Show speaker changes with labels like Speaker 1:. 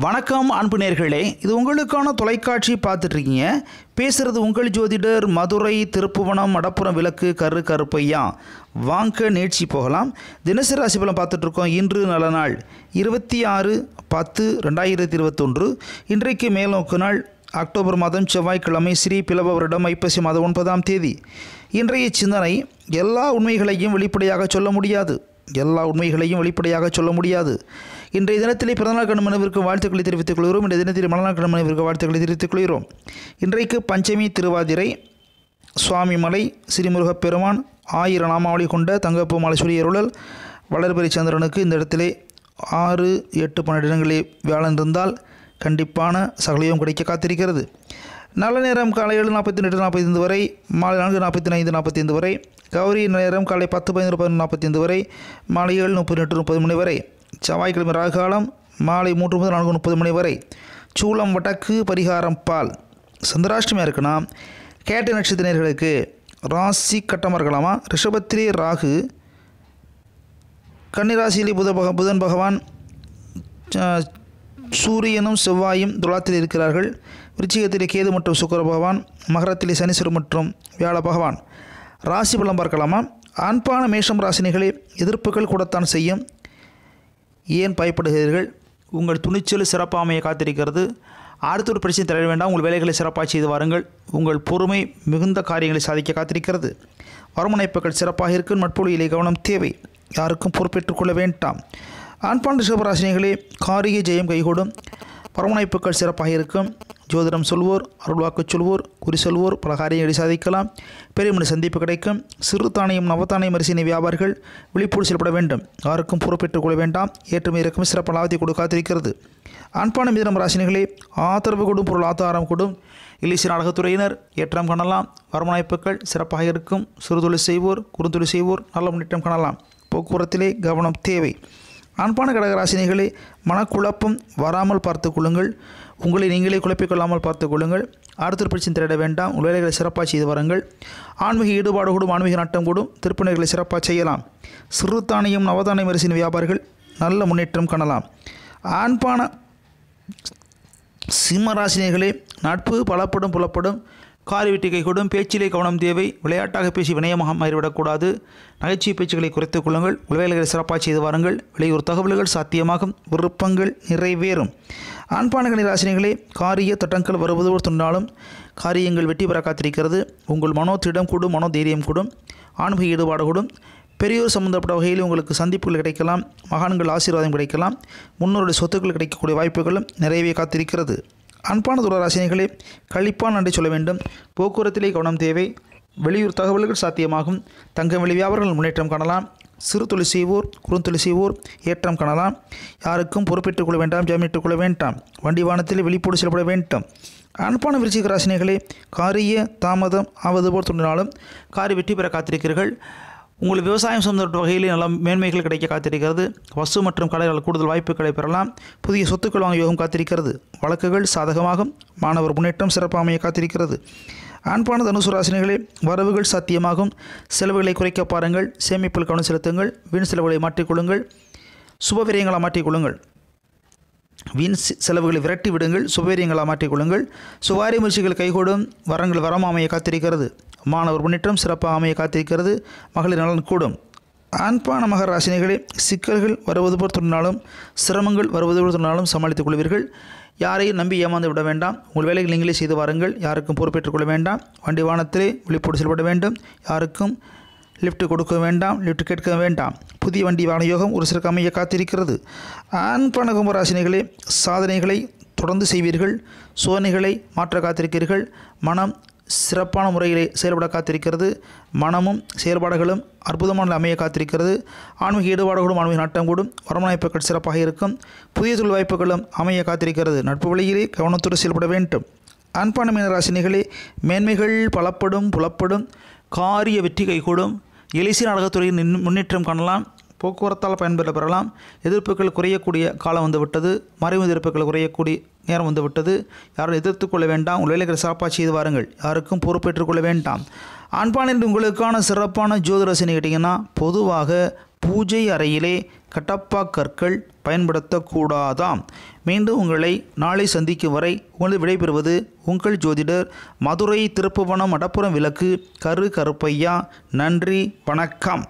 Speaker 1: வணக்கம் அன்பு நேர்களே. இது உங்களுக்கான தொலைக்காட்சி பார்த்துட்ருக்கீங்க. பேசுகிறது உங்கள் ஜோதிடர் மதுரை திருப்புவனம் மடப்புறம் விளக்கு கரு கருப்பையா? வாங்க நீட்சி போகலாம். தினசரி ராசி பார்த்துட்ருக்கோம். இன்று நல்ல நாள். இருபத்தி ஆறு பத்து ரெண்டாயிரத்தி இருபத்தொன்று. இன்றைக்கு மேல்நோக்கு நாள். அக்டோபர் மாதம் செவ்வாய்க்கிழமை ஸ்ரீ பிளவ வருடம் ஐப்பசி மாதம் ஒன்பதாம் தேதி. இன்றைய சிந்தனை எல்லா உண்மைகளையும் வெளிப்படையாக சொல்ல முடியாது. எல்லா உண்மைகளையும் வெளிப்படையாக சொல்ல முடியாது. இன்றைய தினத்திலே பிறந்தநாள் கண்மனவிற்கு வாழ்த்துக்களை தெரிவித்துக் கொள்கிறோம். இன்றைய தினத்தில் மலநாள் கண்மனவிற்கு வாழ்த்துக்களை தெரிவித்துக் கொள்கிறோம். இன்றைக்கு பஞ்சமி திருவாதிரை சுவாமிமலை ஸ்ரீமுருகப் பெருமான் ஆயிரம் நாமாவளி கொண்ட தங்கப்பூ மாலை அருளல் வளர்பெரி சந்திரனுக்கு இந்த இடத்திலே ஆறு எட்டு பன்னெண்டு இடங்களே வியாழன் இருந்தால் கண்டிப்பான சகலையும் கிடைக்க காத்திருக்கிறது. நல்ல நேரம் காலை ஏழு நாற்பத்தி எட்டு நாற்பத்தி ஐந்து வரை மாலை நான்கு நாற்பத்தி ஐந்து நாற்பத்தி ஐந்து வரை கௌரி நேரம் காலை பத்து பதினொன்று பதினொன்று நாற்பத்தி ஐந்து வரை மாலை ஏழு முப்பத்தி எட்டு முப்பது மணி வரை. செவ்வாய்க்கிழமை ராகாலம் மாலை மூன்று முதல் நான்கு முப்பது மணி வரை. சூளம் வடக்கு பரிகாரம் பால். சந்திராஷ்டமியாக இருக்குன்னா கேட்ட நட்சத்திரர்களுக்கு ராசி கட்டமாக இருக்கலாமா ரிஷபத்திலே ராகு. கன்னிராசியிலே புத பக புதன் பகவான். சூரியனும் செவ்வாயும் துலாத்தில் இருக்கிறார்கள். விருச்சிகத்திலே கேது மற்றும் சுக்கர பகவான். மகரத்திலே சனீஸ்வரர் மற்றும் வியாழ பகவான். ராசி பலம் பார்க்கலாமா? ஆண்பான மேஷம் ராசினிகளே எதிர்ப்புகள் கூடத்தான் செய்யும். ஏன் பயப்படுகிறீர்கள்? உங்கள் துணிச்சல் சிறப்பாமையை காத்திருக்கிறது. அடுத்த ஒரு பிரச்சனை தர வேண்டாம். உங்கள் வேலைகளை சிறப்பாக செய்து வாருங்கள். உங்கள் பொறுமை மிகுந்த காரியங்களை சாதிக்க காத்திருக்கிறது. வருமனைப்புகள் சிறப்பாக இருக்கும் நட்பொழியிலே கவனம் தேவை. யாருக்கும் பொறுப்பேற்றுக் கொள்ள வேண்டாம். ஆண்பான் ரிஷபராசினிகளே காரிய ஜெயம் கைகூடும். பரமனைப்புகள் சிறப்பாக இருக்கும். ஜோதிடம் சொல்வோர் அருள்வாக்கு சொல்வோர் குறி சொல்வோர் பல காரியங்களை சாதிக்கலாம். பெரியமனு சந்திப்பு கிடைக்கும். சிறு தானியம் நவதானியம் அரிசினை வியாபாரிகள் விழிப்போடு செயல்பட வேண்டும். யாருக்கும் பொறுப்பேற்றுக் கொள்ள வேண்டாம். ஏற்றுமை இறக்கும் சிறப்பு லாபத்தை கொடு காத்திருக்கிறது. ஆண்பான மிதனம் ராசினிகளே ஆதரவு கொடும் பொருள் ஆதாரம் கொடும் இலிசி நாடகத்துறையினர். ஏற்றம் காணலாம். வருமானப்புகள் சிறப்பாக இருக்கும். சிறுதொழில் செய்வோர் குறுந்தொழில் செய்வோர் நல்ல முன்னேற்றம் காணலாம். போக்குவரத்திலே கவனம் தேவை. அன்பான கடகராசினிகளே மனக்குழப்பம் வராமல் பார்த்து கொள்ளுங்கள். உங்களை நீங்களே குழப்பிக்கொள்ளாமல் பார்த்து கொள்ளுங்கள். அடுத்த பிரச்சனை திரட வேண்டாம். உங்கள் வேலைகளை சிறப்பாக செய்து வாருங்கள். ஆன்மீக ஈடுபாடு கூடும் ஆன்மீக நாட்டம் கூடும். திருப்பணிகளை சிறப்பாக செய்யலாம். சிறு தானியம் நவதானியம் அரிசின் வியாபாரிகள் நல்ல முன்னேற்றம் காணலாம். ஆண்பான சிம்மராசினிகளே நட்பு பலப்படும் புலப்படும். காரி வெட்டிகை கொடும் பேச்சிலே கவனம் தேவை விளையாட்டாக பேசி வினயமாக மாறிவிடக்கூடாது. நகைச்சுவை பேச்சுகளை குறைத்துக் கொள்ளுங்கள் உளவியல்களை சிறப்பாக செய்து வாருங்கள் வெளியூர் தகவல்கள் சாத்தியமாகும் விருப்பங்கள் நிறைவேறும். ஆண்பானகணி ராசினிகளே காரிய தட்டங்கள் வருவதோடு துண்டாலும் காரியங்கள் வெற்றி பெற காத்திருக்கிறது. உங்கள் மனோ திடம் கூடும் மனோ தைரியம் கூடும் ஆன்மீக ஈடுபாடு கூடும். பெரியோர் சம்பந்தப்பட்ட வகையில் உங்களுக்கு சந்திப்புகள் கிடைக்கலாம் மகான்கள் ஆசீர்வாதம் கிடைக்கலாம் முன்னோருடைய சொத்துக்கள் கிடைக்கக்கூடிய வாய்ப்புகளும் நிறையவே காத்திருக்கிறது. அன்பான துளராசினிகளே கழிப்பான் நன்றி சொல்ல வேண்டும். போக்குவரத்திலே கவனம் தேவை. வெளியூர் தகவல்கள் சாத்தியமாகும். தங்கம் வெளி வியாபாரங்கள் முன்னேற்றம் காணலாம். சிறு தொழில் செய்வோர் குறுந்தொழில் செய்வோர் ஏற்றம் காணலாம். யாருக்கும் பொறுப்பேற்றுக் கொள்ள வேண்டாம் ஜாமீனிட்டுக் கொள்ள வேண்டாம். வண்டி வாகனத்தில் விழிப்போடு செயல்பட வேண்டும். அன்பான விருச்சிக ராசினிகளே காரிய தாமதம் ஆவது போல் தோன்றினாலும் காரி வெற்றி பெற காத்திருக்கிறீர்கள். உங்களுக்கு விவசாயம் சம்பந்தப்பட்ட வகையில் நல்ல மேன்மைகள் கிடைக்க காத்திருக்கிறது. வசு மற்றும் கடைகள் கூடுதல் வாய்ப்புகளை பெறலாம். புதிய சொத்துக்கள் வாங்க யோகம் காத்திருக்கிறது. வழக்குகள் சாதகமாகும். மாணவர் முன்னேற்றம் சிறப்பாக அமைய காத்திருக்கிறது. அன்பான தனுசுராசினிகளே வரவுகள் சாத்தியமாகும். செலவுகளை குறைக்க பாருங்கள். சேமிப்பில் கவனம் செலுத்துங்கள். வீண் செலவுகளை மாற்றிக்கொள்ளுங்கள் சுபவிரயங்களை மாற்றிக்கொள்ளுங்கள் வீண் செலவுகளை விரட்டி விடுங்கள். சுபேரியங்களாக மாற்றிக்கொள்ளுங்கள் சுவாரி முயற்சிகள் கைகூடும். வரங்கள் வரம் காத்திருக்கிறது. மாணவர் முன்னேற்றம் சிறப்பாக அமைய காத்திருக்கிறது. மகளிர் நலன் கூடும். ஆண்பான மகர ராசினிகளே சிக்கல்கள் வருவது போல் சிரமங்கள் வருவது போல் சமாளித்துக் கொள்வீர்கள். யாரையும் நம்பி ஏமாந்து விட வேண்டாம். உங்கள் வேலைகள் நீங்களே செய்து வாருங்கள். யாருக்கும் பொறுப்பேற்றுக் கொள்ள வேண்டாம். வண்டி வாகனத்திலே விழிப்போடு செயல்பட வேண்டும். யாருக்கும் லிஃப்ட் கொடுக்க வேண்டாம். லிஃப்ட் கேட்க வேண்டாம். புதிய வண்டி வாகன யோகம் ஒரு சிறக்க அமைய காத்திருக்கிறது. ஆண் பண கும்பராசினிகளே சாதனைகளை தொடர்ந்து செய்வீர்கள். சோதனைகளை மாற்ற காத்திருக்கிறீர்கள். மனம் சிறப்பான முறையிலே செயல்பட காத்திருக்கிறது. மனமும் செயல்பாடுகளும் அற்புதமான அமைய காத்திருக்கிறது. ஆன்மீக ஈடுபாடுகளும் ஆன்மீக நாட்டம் கூடும் வருமானப்புகள் சிறப்பாக இருக்கும். புதிய தொழில் வாய்ப்புகளும் அமைய காத்திருக்கிறது. நட்பு வழியிலே கவனத்தோடு செயல்பட வேண்டும். அன்பான மீனராசினிகளே மேன்மைகள் பலப்படும் புலப்படும் காரிய வெற்றி கைகூடும். எலிசி நாடகத்துறையின் முன்னேற்றம் காணலாம். போக்குவரத்தால் பயன்பெற பெறலாம். எதிர்ப்புகள் குறையக்கூடிய காலம் வந்துவிட்டது. மறைவு எதிர்ப்புகள் குறையக்கூடிய நேரம் வந்துவிட்டது. யாரும் எதிர்த்து கொள்ள வேண்டாம். உங்கள் வேலைகளை சிறப்பாக செய்து வாருங்கள். யாருக்கும் பொறுப்பேற்றுக் கொள்ள வேண்டாம். ஆண்பானில் உங்களுக்கான சிறப்பான ஜோதிட கேட்டிங்கன்னா பொதுவாக பூஜை அறையிலே கட்டப்பா கற்கள் பயன்படுத்தக்கூடாதாம். மீண்டும் உங்களை நாளை சந்திக்கும் வரை உங்களது விடைபெறுவது உங்கள் ஜோதிடர் மதுரை திருப்புவனம் மடப்புறம் விளக்கு கரு கருப்பையா. நன்றி. வணக்கம்.